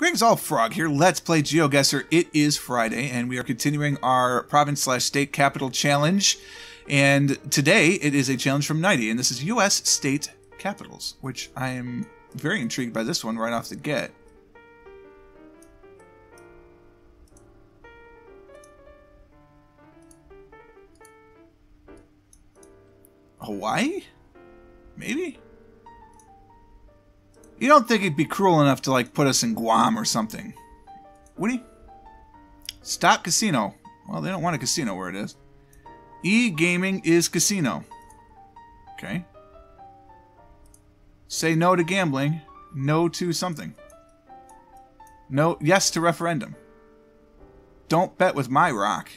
Greg's All Frog here. Let's play GeoGuessr. It is Friday, and we are continuing our province slash state capital challenge. And today it is a challenge from Nighty, and this is U.S. state capitals, which I am very intrigued by this one right off the get. Hawaii? Maybe? You don't think he'd be cruel enough to, like, put us in Guam or something? Would he? Stop casino. Well, they don't want a casino where it is. E-gaming is casino. Okay. Say no to gambling. No to something. No, yes to referendum. Don't bet with my rock.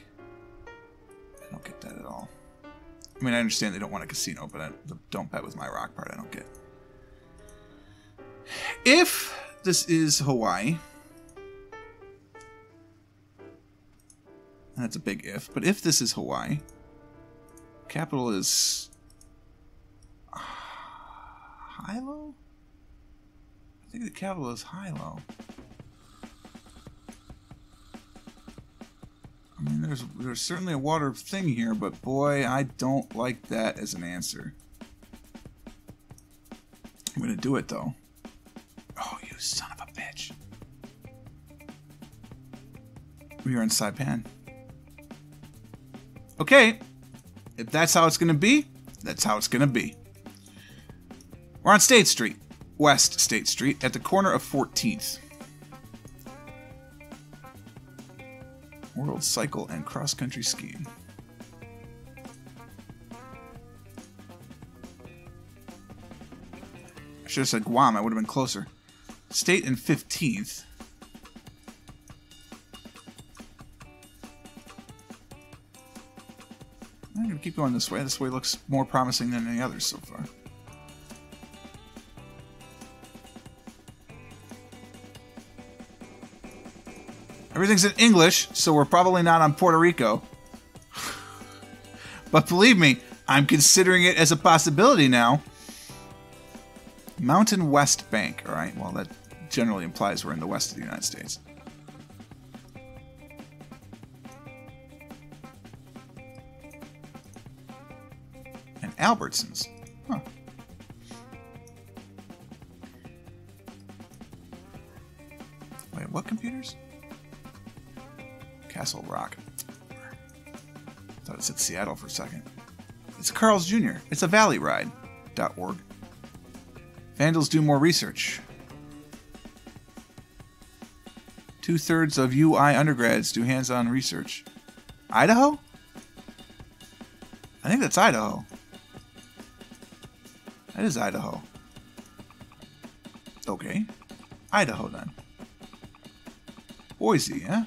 I don't get that at all. I mean, I understand they don't want a casino, but I, the don't bet with my rock part I don't get. If this is Hawaii, that's a big if, but if this is Hawaii, capital is Hilo? I think the capital is Hilo. I mean, there's there's certainly a water thing here, but boy, I don't like that as an answer. I'm gonna do it though. Son of a bitch! We are in Saipan. Okay, if that's how it's gonna be, that's how it's gonna be. We're on State Street, West State Street, at the corner of 14th. World Cycle and Cross Country Skiing. I should have said Guam, I would have been closer. State and 15th. I'm going to keep going this way. This way looks more promising than any others so far. Everything's in English, so we're probably not on Puerto Rico. but believe me, I'm considering it as a possibility now. Mountain West Bank. All right, well, that generally implies we're in the west of the United States. And Albertsons. Huh. Wait, what computers? Castle Rock. Thought it said Seattle for a second. It's Carl's Jr. It's a valleyride.org. Vandals do more research. Two thirds of UI undergrads do hands on research. Idaho? I think that's Idaho. That is Idaho. Okay. Idaho then. Boise, huh?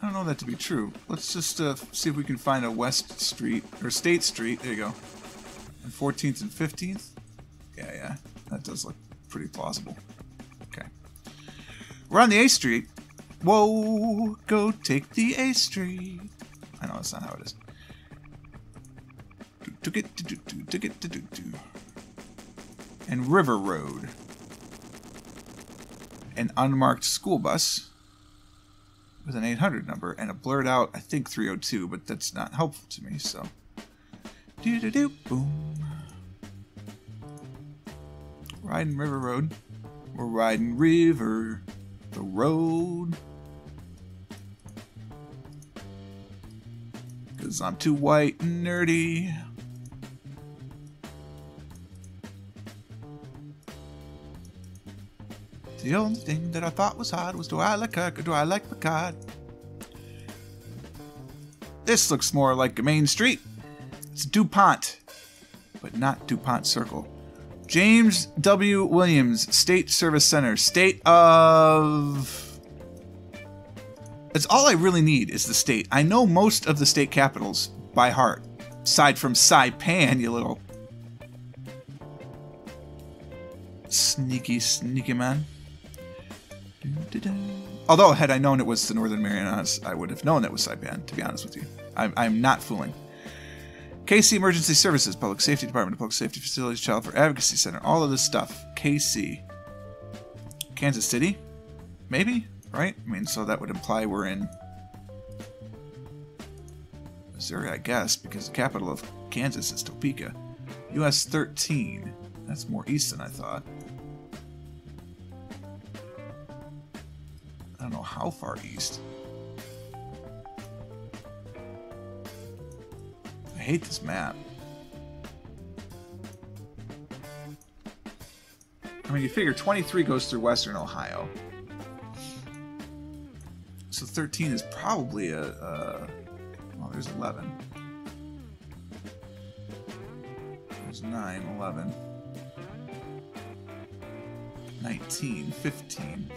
I don't know that to be true. Let's just uh, see if we can find a West Street, or State Street. There you go. And 14th and 15th? Yeah, yeah. That does look pretty plausible. We're on the A Street. Whoa, go take the A Street. I know that's not how it is. And River Road. An unmarked school bus with an 800 number and a blurred out, I think 302, but that's not helpful to me, so. Do do do boom. Riding River Road. We're riding River, the road. Cause I'm too white and nerdy. The only thing that I thought was hard was do I like Kirk or do I like Picard? This looks more like a main street. It's DuPont, but not DuPont Circle. James W. Williams State Service Center, state of. That's all I really need is the state. I know most of the state capitals by heart, aside from Saipan, you little sneaky, sneaky man. Although, had I known it was the Northern Marianas, I would have known that was Saipan, to be honest with you. I'm, I'm not fooling. KC Emergency Services, Public Safety Department, Public Safety Facilities, Child for Advocacy Center, all of this stuff. KC. Kansas City? Maybe, right? I mean, so that would imply we're in Missouri, I guess, because the capital of Kansas is Topeka. US 13. That's more east than I thought. I don't know how far east. I hate this map. I mean, you figure 23 goes through western Ohio. So 13 is probably a, a well, there's 11. There's 9, 11. 19, 15.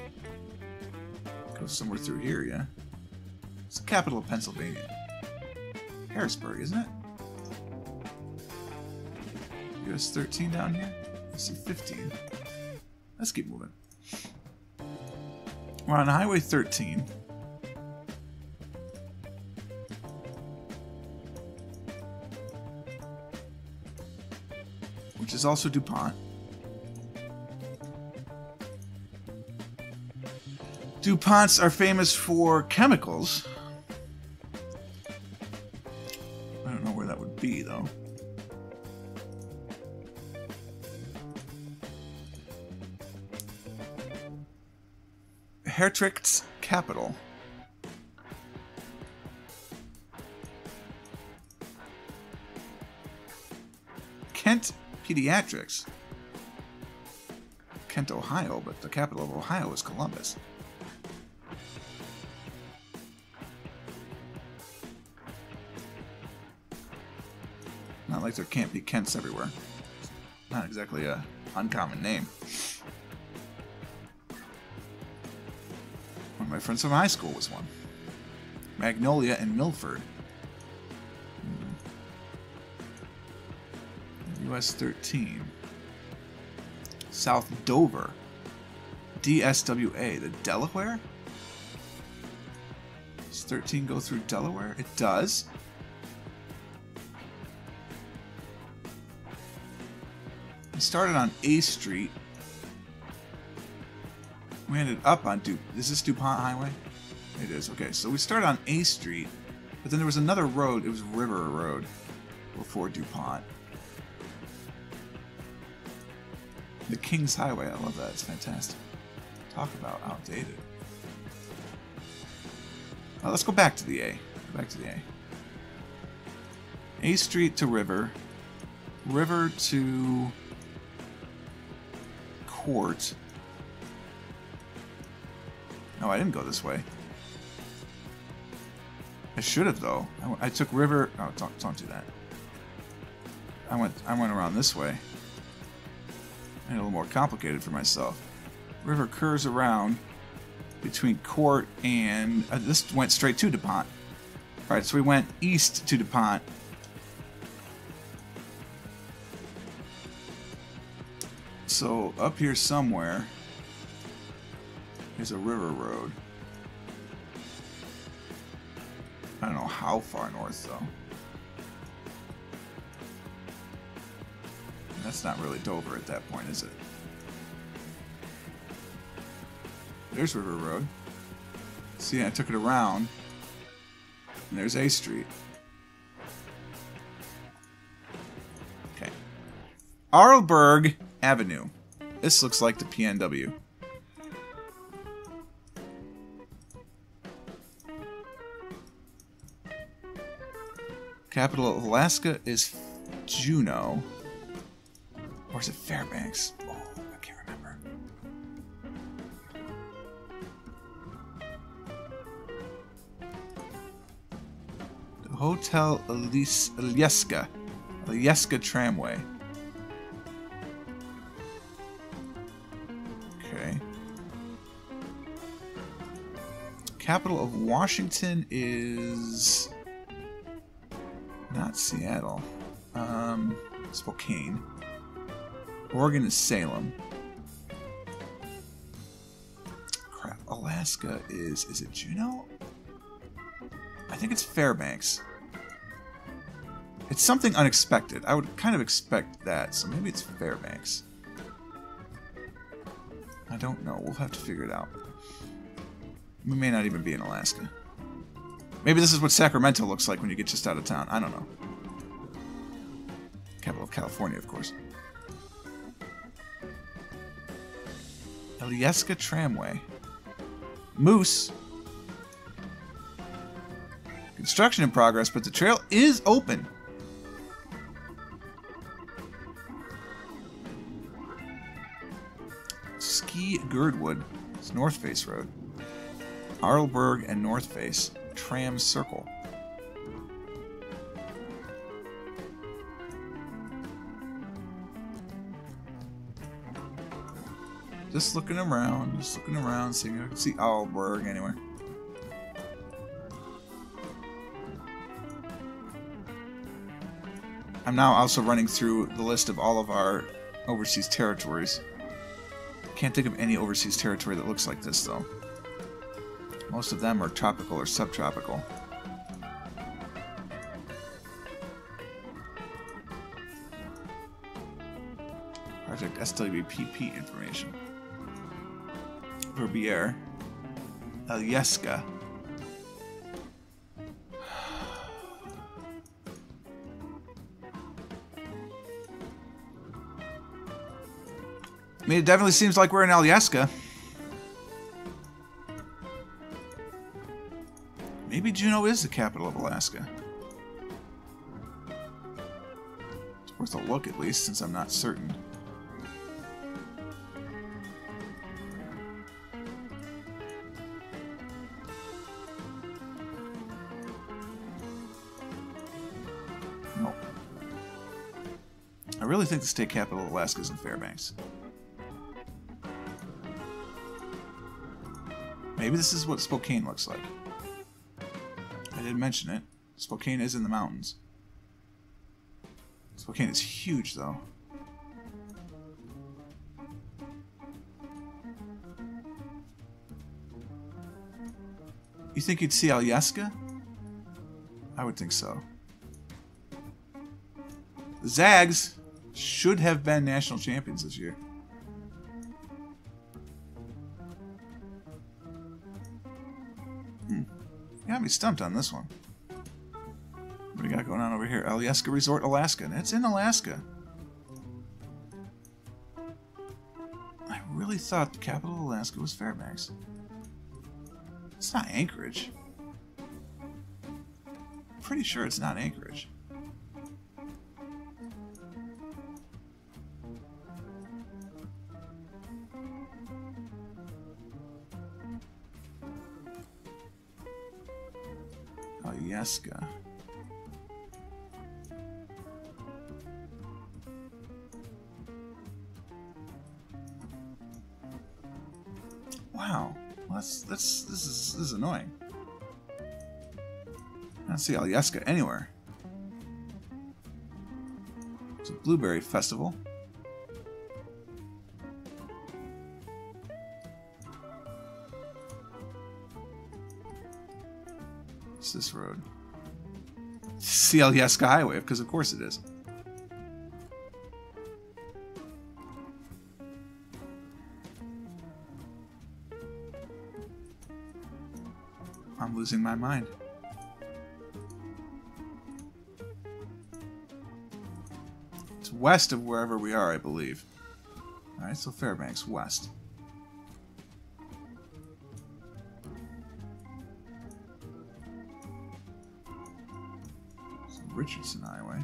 Goes somewhere through here, yeah? It's the capital of Pennsylvania. Harrisburg, isn't it? US 13 down here? I see 15. Let's keep moving. We're on Highway 13. Which is also DuPont. DuPonts are famous for chemicals. Hertricht's capital. Kent Pediatrics. Kent, Ohio, but the capital of Ohio is Columbus. Not like there can't be Kents everywhere. Not exactly a uncommon name. Friends from high school was one. Magnolia and Milford. Hmm. US 13. South Dover. DSWA, the Delaware? Does 13 go through Delaware? It does. We started on A Street. We ended up on Du. Is this DuPont Highway? It is. Okay, so we started on A Street, but then there was another road. It was River Road before DuPont. The King's Highway. I love that. It's fantastic. Talk about outdated. Let's go back to the A. Go back to the A. A Street to River. River to Court. No, I didn't go this way. I should have though. I, I took River. Oh, don't don't do that. I went I went around this way. Made it a little more complicated for myself. River curves around between Court and uh, this went straight to DuPont. All right, so we went east to DuPont. So up here somewhere is a river road. I don't know how far north though. That's not really Dover at that point, is it? There's River Road. See, I took it around. And there's A Street. Okay. Arlberg Avenue. This looks like the PNW. Capital of Alaska is Juneau. Or is it Fairbanks? Oh, I can't remember. The Hotel Elise, Alyeska. Alyeska Tramway. Okay. Capital of Washington is not Seattle. Um, Spokane. Oregon is Salem. Crap. Alaska is is it Juneau? I think it's Fairbanks. It's something unexpected. I would kind of expect that, so maybe it's Fairbanks. I don't know. We'll have to figure it out. We may not even be in Alaska. Maybe this is what Sacramento looks like when you get just out of town. I don't know. California, of course. Alyeska Tramway. Moose. Construction in progress, but the trail is open. Ski Girdwood. It's North Face Road. Arlberg and North Face. Tram Circle. Just looking around, just looking around, seeing if I can see Arlberg anywhere. I'm now also running through the list of all of our overseas territories. Can't think of any overseas territory that looks like this, though. Most of them are tropical or subtropical. Project SWPP information. Verbier. Alyeska. I mean, it definitely seems like we're in Alyeska. Maybe Juneau is the capital of Alaska. It's worth a look, at least, since I'm not certain. Really think the state capital of Alaska is in Fairbanks. Maybe this is what Spokane looks like. I did mention it. Spokane is in the mountains. Spokane is huge, though. You think you'd see Alyeska? I would think so. Zags should have been national champions this year. Hmm. Got me stumped on this one. What do we got going on over here? Alyeska Resort, Alaska. And it's in Alaska. I really thought the capital of Alaska was Fairbanks. It's not Anchorage. Pretty sure it's not Anchorage. Alyeska. Wow. Well, that's that's this is this is annoying. I don't see Alyeska anywhere. It's a blueberry festival. What's this road? Alyeska Highway, because of course it is. I'm losing my mind. It's west of wherever we are, I believe. Alright, so Fairbanks, west. Richardson Highway.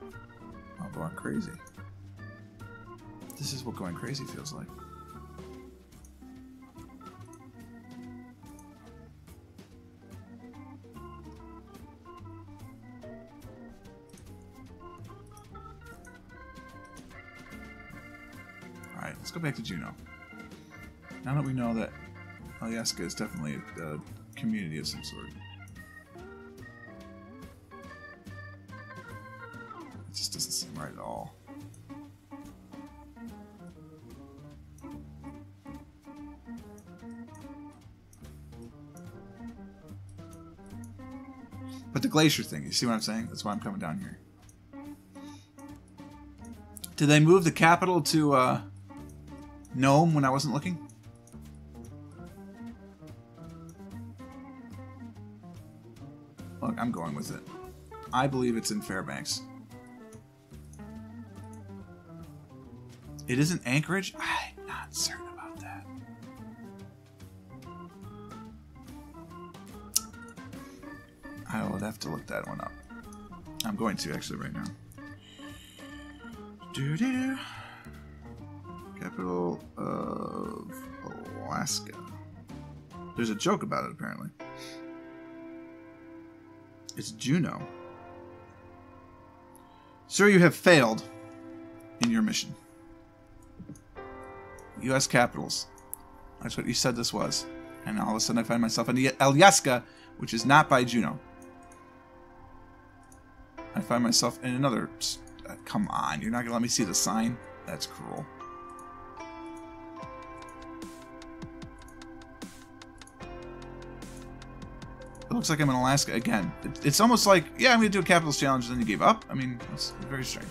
Oh, I'm going crazy. This is what going crazy feels like. Alright, let's go back to Juneau. Now that we know that Alyeska is definitely a, community of some sort. It just doesn't seem right at all. But the glacier thing, you see what I'm saying? That's why I'm coming down here. Did they move the capital to uh, Nome when I wasn't looking? Look, I'm going with it. I believe it's in Fairbanks. It isn't Anchorage? I'm not certain about that. I would have to look that one up. I'm going to actually right now. Doo -doo. Capital of Alaska. There's a joke about it apparently. It's Juneau. Sir, you have failed in your mission. U.S. capitals. That's what you said this was. And all of a sudden I find myself in Alyeska, which is not by Juneau. I find myself in another... Uh, come on, you're not going to let me see the sign? That's cruel. It looks like I'm in Alaska again. It's almost like, yeah, I'm going to do a capitals challenge, and then you gave up. I mean, it's very strange.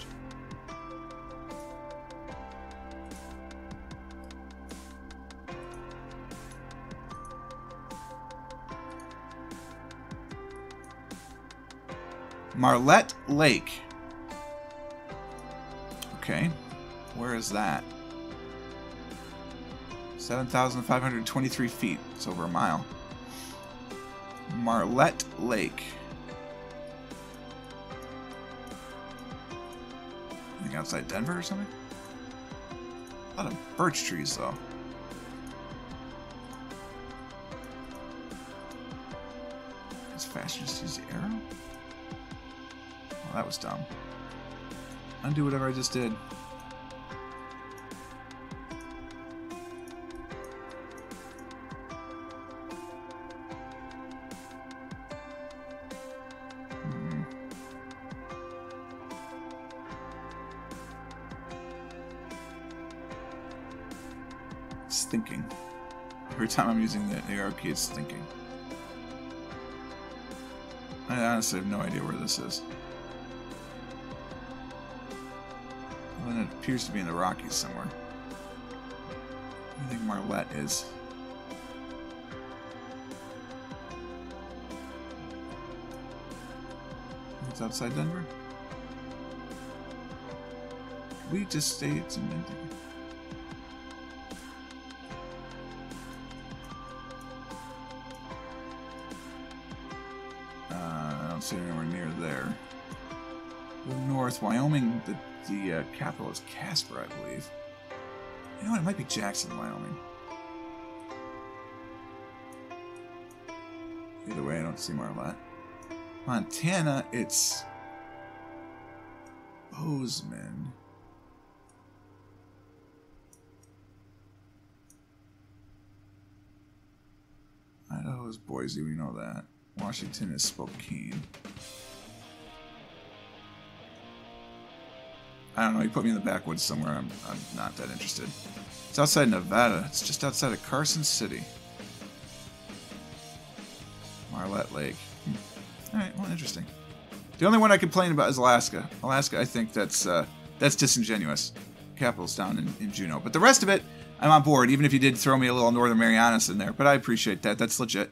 Marlette Lake. Okay. Where is that? 7,523 feet. It's over a mile. Marlette Lake. Anything outside Denver or something? A lot of birch trees, though. As fast as use the arrow? Oh, that was dumb. Undo whatever I just did. Time I'm using the, arrow it's thinking. I honestly have no idea where this is. And it appears to be in the Rockies somewhere. I think Marlette is. It's outside Denver. We just stayed some Uh, Anywhere near there. North Wyoming, the the uh, capital is Casper, I believe. You know what? It might be Jackson, Wyoming. Either way, I don't see Marlette. Montana, it's Bozeman. Idaho is Boise, we know that. Washington is Spokane. I don't know. He put me in the backwoods somewhere. I'm, I'm not that interested. It's outside Nevada. It's just outside of Carson City. Marlette Lake. Hmm. All right. Well, interesting. The only one I complain about is Alaska. Alaska, I think that's uh, that's disingenuous. Capital's down in, in Juneau, but the rest of it, I'm on board. Even if you did throw me a little Northern Marianas in there, but I appreciate that. That's legit.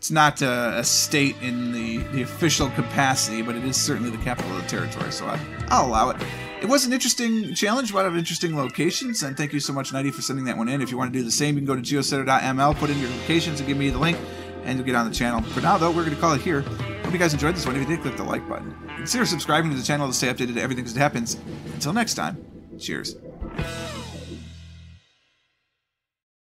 It's not a, a state in the, the official capacity, but it is certainly the capital of the territory, so I, I'll allow it. It was an interesting challenge, a lot of interesting locations, and thank you so much, Nighty, for sending that one in. If you want to do the same, you can go to geosetter.ml, put in your locations, and give me the link, and you'll get on the channel. For now, though, we're going to call it here. Hope you guys enjoyed this one. If you did, click the like button. Consider subscribing to the channel to stay updated to everything it happens. Until next time, cheers.